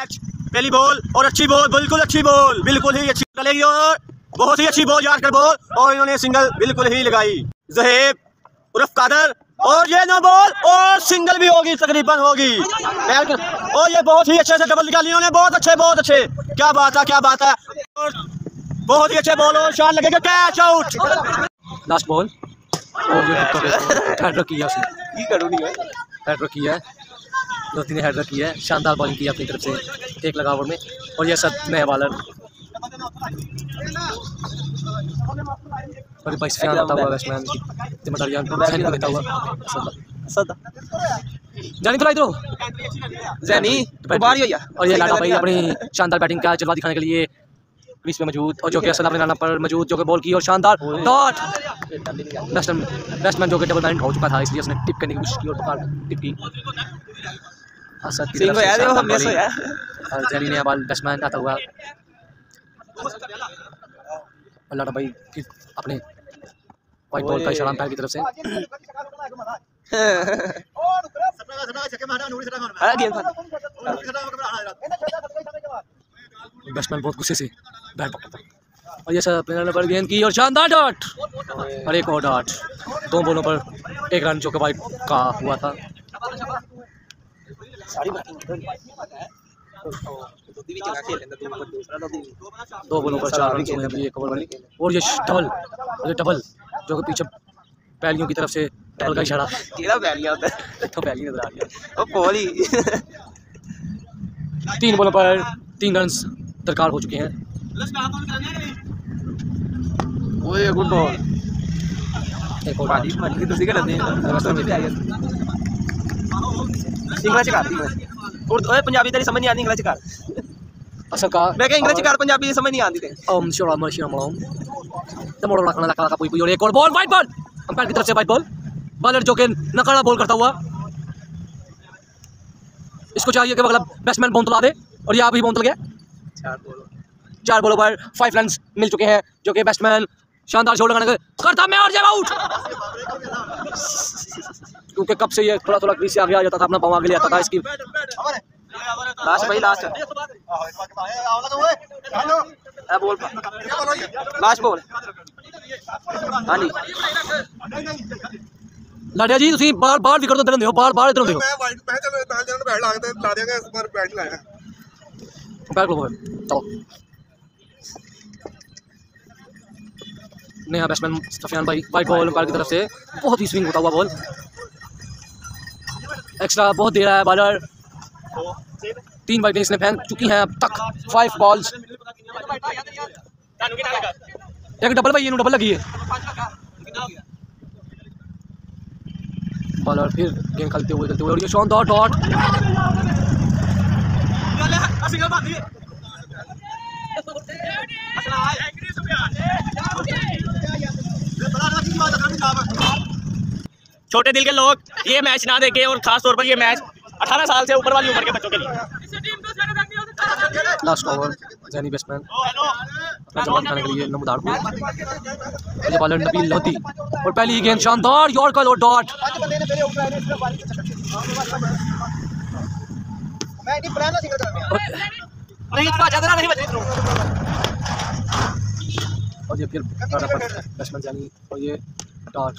Catch पहली ball और अच्छी बॉल बिल्कुल अच्छी बॉल बिल्कुल ही अच्छी चलेगी और बहुत ही अच्छी बॉल याद कर बॉल और इन्होंने सिंगल बिल्कुल ही लगाई। जहेब उर्फ़ कादर और ये नो बॉल और सिंगल भी होगी तकरीबन होगी। और ये बहुत ही अच्छे से डबल निकाली उन्होंने बहुत अच्छे बहुत अच्छे। क्या बात है क्या बात है। और बहुत ही अच्छे बॉल और शान लगेगा कैच आउट लास्ट बॉल और ये हेडर किया उसने। किया। है दो तीन हेडर किया है। शानदार बॉलिंग की अपनी तरफ़ से। एक लगा ओवर में। और यह सब नया बॉलर और बाईस फ़ैन आता हुआ बैट्समैन ज़िम्मेदारी जैनी को देता हुआ। जानी तो इधर जैनी बाहर ही और ये भाई अपनी शानदार बैटिंग का जलवा दिखाने के लिए क्रीज पे मौजूद। और जो कि असल अपने पर मौजूद जो कि बॉल की और शानदार डॉट बैट्समैन बैट्समैन जो कि डबल बैंड हो चुका था इसलिए उसने टिप करने की कोशिश की और टिप की। असद की है और जैनी ने बैट्समैन आता हुआ और लाडा भाई फिर अपने वाइट बॉल का इशारा अंपायर की तरफ़ से बैट्समैन बहुत गुस्से से बैट पकड़ता और ये सब प्लेयर पर गेंद की और शानदार डॉट और एक और डॉट दो बॉलों पर एक रन जो कि वाइट का हुआ था दो बॉलों पर चार रन हुए अभी एक ओवर में और ये डबल और ये डबल जो कि पीछे पहलियों की तरफ़ से डबल का इशारा। केड़ा बैलिया होता है? तो पहली नज़र आ गया वो बॉल। तीन बॉलों पर तीन रन दरकार हो चुके हैं। ओए गुड बॉल एक और पानी डॉट पानी की तुसी करते हैं। इंग्लिश कर उर्दू ओए पंजाबी तेरी समझ नहीं आती इंग्लिश कर असल का मैं क्या इंग्लिश कर पंजाबी दी समझ नहीं आती ते मोड़ रखना लगा लगा पुई पुई और एक और बॉल वाइट बॉल अंपायर की तरफ़ से वाइट बॉल बॉलर जो कि नकारा बॉल करता हुआ इसको चाहिए कि मतलब बैट्समैन बौंतला दे और ये अभी बौंतल गया चार बॉल चार बॉलों पर फाइव रन मिल चुके हैं जो कि बैट्समैन शानदार शॉट लगाने करता मैं और जब आउट क्योंकि कब से ये थोड़ा थोड़ा क्रीज से आगे आ जाता था अपना पाँव आगे ले आता था इसकी लास्ट भाई last a ball last ball हाँ जी लाडिया जी ਤੁਸੀਂ ਬਾਹਰ ਬਾਹਰ ਵਿਕਟ ਤੋਂ ਦਿੰਦੇ ਹੋ ਬਾਹਰ ਬਾਹਰ ਇਧਰੋਂ ਦੇਖੋ ਮੈਂ ਵਾਈਟ ਮੈਂ ਚਲੋ ਨਾਲ ਜਣ ਬੈਠ ਲਾ ਕੇ ਲਾ ਦਿਆਂਗੇ ਇਸ ਵਾਰ ਬੈਠ ਲਾਇਆ अंपायर को बोल चलो नया बैट्समैन सफियान भाई वाइट बॉल अंपायर की तरफ से बहुत ही स्विंग होता हुआ बॉल एक्स्ट्रा बहुत दे रहा है बॉलर तीन वाइटें इसने फेंक चुकी हैं अब तक। फाइव बॉल्स एक डबल भाई डबल लगी है। बॉलर फिर गेंद खेलते हुए खेलते हुए। और ये शानदार डॉट छोटे दिल के लोग ये मैच ना देखे और खास तौर पर ये मैच 18 साल से ऊपर वाली उम्र के बच्चों के लिए। लास्ट ओवर जैनी बैट्समैन जवाब दिखाने के लिए नमदार को बॉलर नबील लोधी और पहली ही गेंद शानदार यॉर्कर और डॉट और ये फिर बैट्समैन जानी और ये डॉट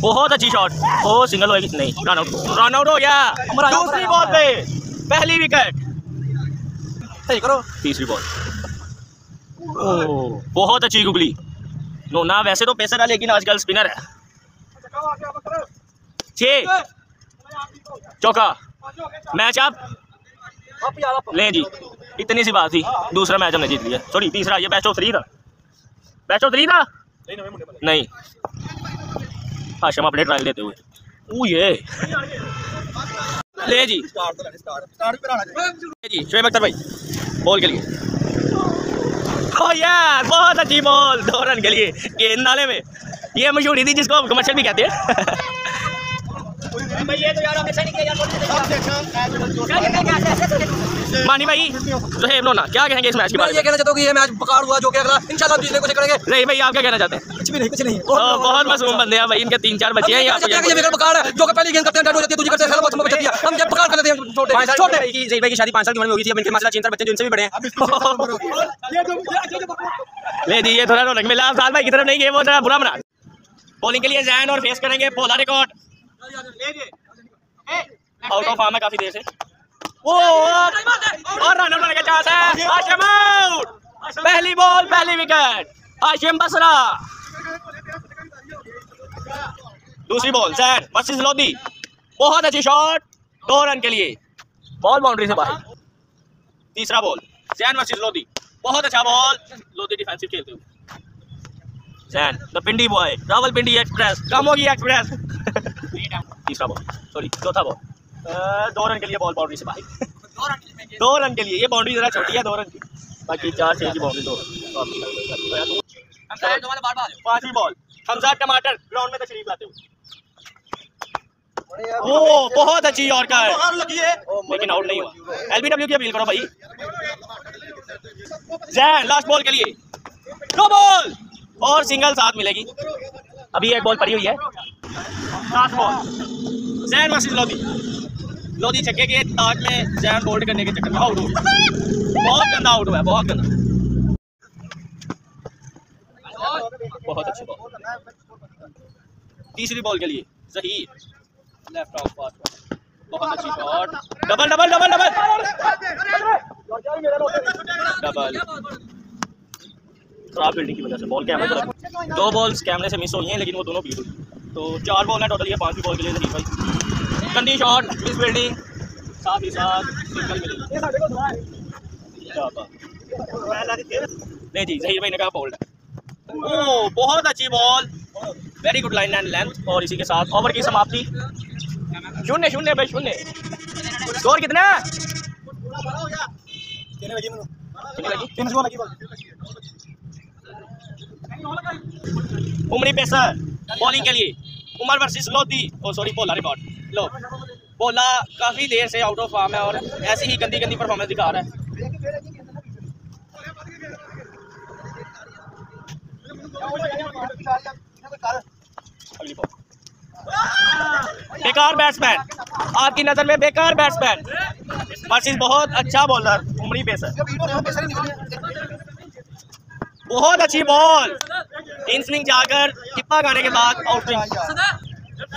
बहुत अच्छी शॉट ओ सिंगल होगी नहीं रन आउट रन आउट हो गया। दूसरी बॉल पे पहली विकेट सही करो। तीसरी बॉल ओ बहुत अच्छी गुगली। नो ना वैसे तो पेसर है लेकिन आजकल स्पिनर है। छः। चौका। मैच आप लें जी। इतनी सी बात थी। दूसरा मैच हमने जीत लिया। सॉरी तीसरा ये बेस्ट ऑफ़ थ्री था। बेस्ट ऑफ़ थ्री था? नहीं। हाशम अपने ट्रायल देते हुए। ये। ले जी। जी शोएब अख्तर भाई, बॉल के लिए। ओ यार, बहुत अच्छी बॉल दो रन के लिए, गेंद नाले में। ये मशहूरी थी जिसको हम कमर्शियल भी कहते हैं। मानी भाई जोहेब लोना क्या कहेंगे इस मैच के मैं? बारे ये में कहना चाहता हूँ कि ये मैच बेकार हुआ जो कि अगला इंशाल्लाह जीतने को करेंगे। नहीं भाई आप क्या कहना चाहते हैं? कुछ भी नहीं कुछ नहीं। बहुत मासूम बंदे हैं भाई इनके तीन चार बच्चे हैं यहाँ ये पे बेकार है जो कि पहली गेंद करते हैं हो जाती है दूसरी करते हैं सारा बच्चों दिया। हम जब बेकार कर देते हैं छोटे छोटे। की जय भाई की शादी पाँच साल की उम्र में होगी थी अब इनके माशाल्लाह तीन चार बच्चे जो इनसे भी बड़े हैं। ले जी ये थोड़ा रौनक मिला साल भाई की तरफ़ नहीं गए वो थोड़ा बुरा बना। बॉलिंग के लिए जैन और फेस करेंगे पोला रिकॉर्ड आउट ऑफ़ आर्म है काफ़ी देर से। वो, और रन आउट का चांस है। हाशिम आउट पहली बॉल पहली विकेट हाशिम बसरा दूसरी बॉल जैन वर्सेस लोधी बहुत अच्छी शॉट दो रन के लिए। बॉल बाउंड्री से बाहर। तीसरा बॉल जैन वर्सेस लोधी बहुत अच्छा बॉल लोधी डिफेंसिव खेलते हुए। Jain the Pindi boy Rawalpindi express कम होगी एक्सप्रेस तीसरा बॉल सॉरी चौथा बॉल दो रन के लिए बॉल बाउंड्री से बाहर। दो रन के लिए ये बाउंड्री जरा छोटी है दो रन की। बाकी चार छह की बाउंड्री दो। पांचवी बॉल हमजा टमाटर ग्राउंड में तशरीफ़ लाते हुए ओ बहुत अच्छी यॉर्कर लेकिन आउट नहीं हुआ। एलबीडब्ल्यू की अपील करो भाई। जैन लास्ट बॉल के लिए। नो बॉल और सिंगल साथ मिलेगी। अभी एक बॉल पड़ी हुई है। Last ball Jain versus Lodhi Lodhi छक्के के ताज में जैन बोल्ड करने के चक्कर में आउट हो बहुत गंदा आउट हुआ, बहुत गंदा। बहुत अच्छी बॉल तीसरी बॉल के लिए जहीर लेफ़्ट ऑफ़ फास्ट बहुत अच्छी shot double double double double double खराब फील्डिंग की वजह से बॉल कैमरे दो बॉल्स कैमरे से मिस हुई हैं, लेकिन वो दोनों बीट हुई। तो चार बॉल है टोटल ये पांचवी बॉल के लिए जहीर भाई। गंदी शॉट मिस फील्डिंग साथ ही साथ। नहीं जी जहीर भाई ने कहा बोल्ड ओ बहुत अच्छी ball very good line and length और इसी के साथ ओवर की समाप्ति। शून्य शून्य भाई शून्य। स्कोर कितना? है? उमरी पेसर बॉलिंग के लिए। उमर वर्सेस लोधी ओ सॉरी बोला रिकॉर्ड लो, बोला काफ़ी देर से आउट ऑफ़ फॉर्म है और ऐसी ही गंदी गंदी परफॉर्मेंस दिखा रहा है। बेकार बैट्समैन आपकी नज़र में बेकार बैट्समैन वर्सेस बहुत अच्छा बॉलर उमरी पेसर बहुत अच्छी बॉल इन स्विंग जाकर टिप्पा गाने के बाद out swing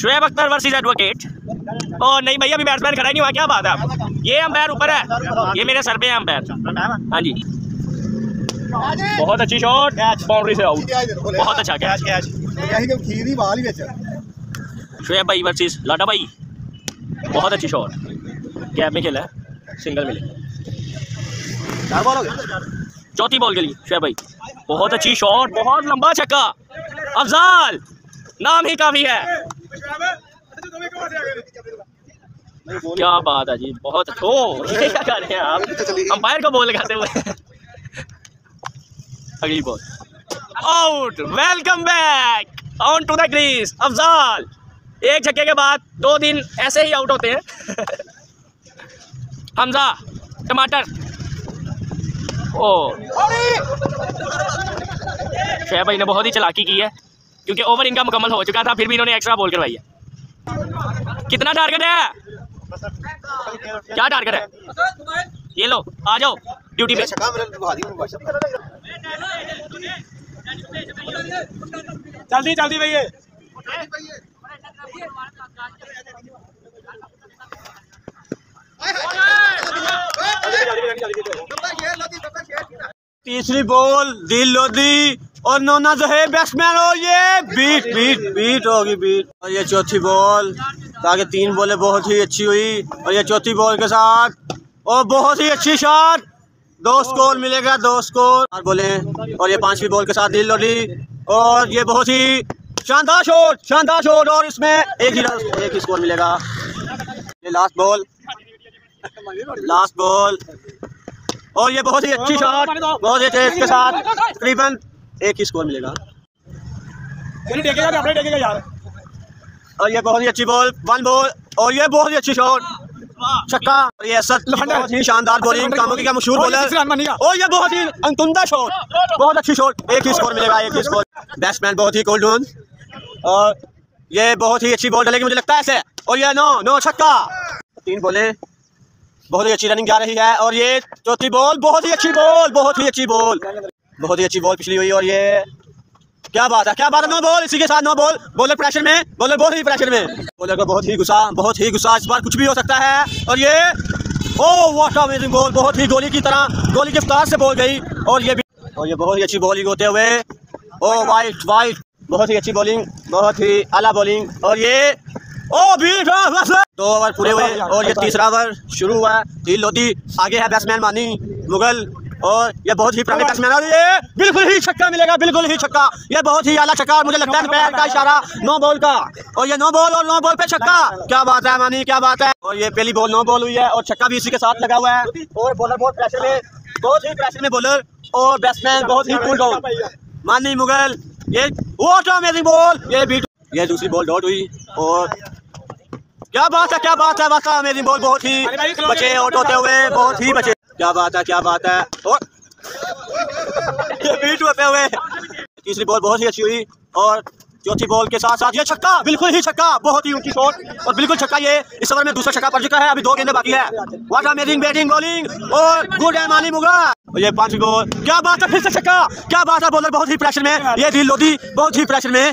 Shoaib Akhtar versus advocate ओ, नहीं भैया, अभी बैट्समैन खड़ा नहीं हुआ, क्या बात है ये अंपायर ऊपर है। ये मेरे सर पे है अंपायर। हाँ जी। बहुत अच्छी शॉट बाउंड्री से आउट बहुत अच्छा कैच शुएब भाई वर्सेज लाडा भाई। बहुत अच्छी शॉट कैब में खेला है। सिंगल मिले चौथी बॉल के लिए, शुएब भाई। बहुत अच्छी शॉट बहुत लंबा छक्का। अफजाल। नाम ही काफ़ी है। क्या बात है जी बहुत ओ ये क्या कर रहे हैं आप? अंपायर को बोल लगाते हुए। अगली ball out welcome back on to the crease Afzal. एक छक्के के बाद दो दिन ऐसे ही आउट होते हैं। हमजा टमाटर। ओ शोएब भाई ने बहुत ही चलाकी की है क्योंकि ओवर इनका मुकम्मल हो चुका था फिर भी इन्होंने एक्स्ट्रा बॉल करवाई है। कितना टारगेट है? क्या टारगेट है? ये लो, आ जाओ ड्यूटी पे। जल्दी जल्दी भैया। तीसरी बॉल दिल लोधी और नोना जो है बैट्समैन हो, ये। बीट बीट बीट होगी बीट और ये चौथी बॉल ताकि तीन बॉलें बहुत ही अच्छी हुई और ये चौथी बॉल के साथ और बहुत ही अच्छी शॉट दो स्कोर मिलेगा, दो स्कोर और बोले और ये पांचवी बॉल के साथ दिल लोधी और ये बहुत ही शानदार शॉट शानदार शॉट और इसमें एक ही एक ही स्कोर मिलेगा। ये लास्ट बॉल लास्ट बॉल और ये बहुत ही अच्छी शॉट बहुत ही अच्छे साथ तकरीबन एक ही स्कोर मिलेगा। और ये बहुत ही अच्छी बॉल वन बॉल और ये बहुत ही अच्छी शॉट छक्का और ये असद बहुत ही शानदार बॉलिंग कामों की का मशहूर बॉलर और ये बहुत ही अंतुंदा शॉट बहुत अच्छी शॉट एक ही स्कोर मिलेगा एक ही स्कोर बैट्समैन बहुत ही कोल्ड और ये बहुत ही अच्छी बॉल डलेगी मुझे लगता है ऐसे और ये नो नो छक्का तीन बॉलें बहुत ही अच्छी रनिंग जा रही है और ये चौथी बॉल बहुत ही अच्छी बॉल बहुत ही अच्छी बॉल बहुत ही अच्छी बॉल पिछली हुई और ये क्या बात है? क्या बात है? नो बॉल, इसी के साथ नो बॉल। बॉलर प्रेशर में बॉलर बहुत ही प्रेशर में। बॉलर को बहुत ही गुस्सा, बहुत ही गुस्सा, इस बार कुछ भी हो सकता है। और ये, ओ व्हाट अमेजिंग बॉल बहुत ही गोली की तरह, गोली की रफ्तार से बॉल गई। और ये भी, और ये बहुत ही अच्छी बॉलिंग होते हुए, ओ वाइट वाइट बहुत ही अच्छी बॉलिंग बहुत ही आला बॉलिंग और ये, ओ बीट दो ओवर पूरे हुए, और ये तीसरा ओवर शुरू हुआ। तीन लोधी आगे है बैट्समैन मानी, मुगल। और ये बहुत ही पुराने बैट्समैन और ये बिल्कुल ही छक्का मिलेगा बिल्कुल ही छक्का। ये बहुत ही आला छक्का और मुझे लगता है पैर का इशारा नो बॉल का। और ये नो बॉल और नो बॉल पे छक्का। क्या बात है मानी क्या बात है। और ये पहली बॉल नो बॉल हुई है और छक्का भी इसी के साथ लगा हुआ है। और बॉलर बहुत प्रेशर में बहुत ही प्रेशर में बॉलर और बैट्समैन बहुत ही कूल डाउन मानी मुगल ये व्हाट अमेजिंग बॉल ये बीट ये दूसरी बॉल डॉट हुई और क्या बात है क्या बात है वाकई अमेजिंग बॉल बहुत ही बचे आउट होते हुए बहुत ही बचे। क्या बात है, क्या बात है? और ये बीट होते हुए। तीसरी बॉल बहुत ही अच्छी हुई और चौथी बॉल के साथ साथ ये छक्का, बिल्कुल ही छक्का, बहुत ही ऊँची शॉट और बिल्कुल छक्का ये इस ओवर में दूसरा छक्का पड़ चुका है, अभी दो गेंदे बाकी है। व्हाट अमेजिंग बैटिंग बॉलिंग और गुड है मानी मुगा और ये पांचवी बॉल क्या बात है, फिर से छक्का, क्या बात है बॉलर बहुत ही प्रेशर में, ये दिल लोधी बहुत ही प्रेशर में।